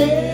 stay